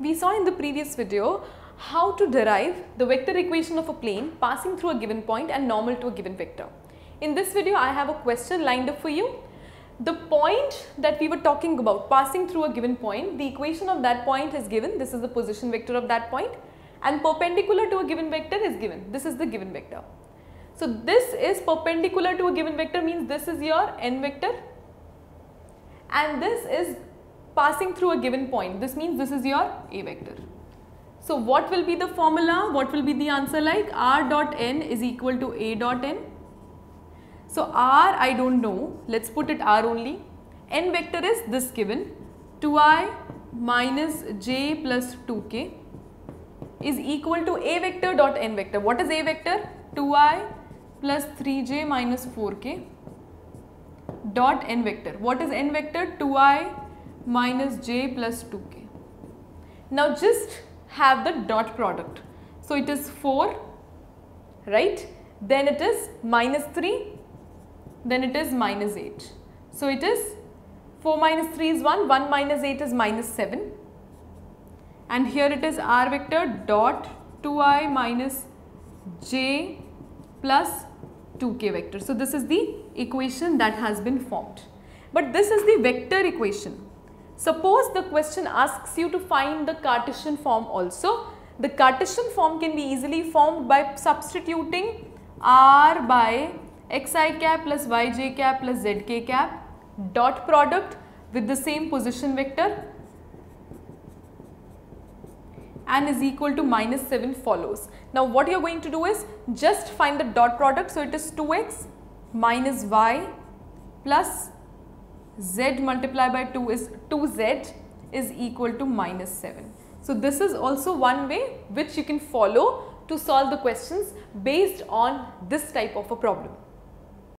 We saw in the previous video how to derive the vector equation of a plane passing through a given point and normal to a given vector. In this video, I have a question lined up for you. The point that we were talking about passing through a given point, the equation of that point is given. This is the position vector of that point and perpendicular to a given vector is given. This is the given vector. So, this is perpendicular to a given vector means this is your n vector and this is passing through a given point. This means this is your a vector. So, what will be the formula? What will be the answer like? r dot n is equal to a dot n. So, r I do not know, let us put it r only. n vector is this given 2i minus j plus 2k is equal to a vector dot n vector. What is a vector? 2i plus 3j minus 4k dot n vector. What is n vector? 2i minus j plus 2k. Now just have the dot product. So it is 4, right? Then it is minus 3, then it is minus 8. So it is 4 minus 3 is 1, 1 minus 8 is minus 7 and here it is r vector dot 2i minus j plus 2k vector. So, this is the equation that has been formed. But this is the vector equation. Suppose the question asks you to find the Cartesian form also. The Cartesian form can be easily formed by substituting r by xi cap plus yj cap plus zk cap dot product with the same position vector and is equal to minus 7 follows. Now what you are going to do is just find the dot product. So it is 2x minus y plus z multiplied by 2 is 2z is equal to minus 7. So this is also one way which you can follow to solve the questions based on this type of a problem.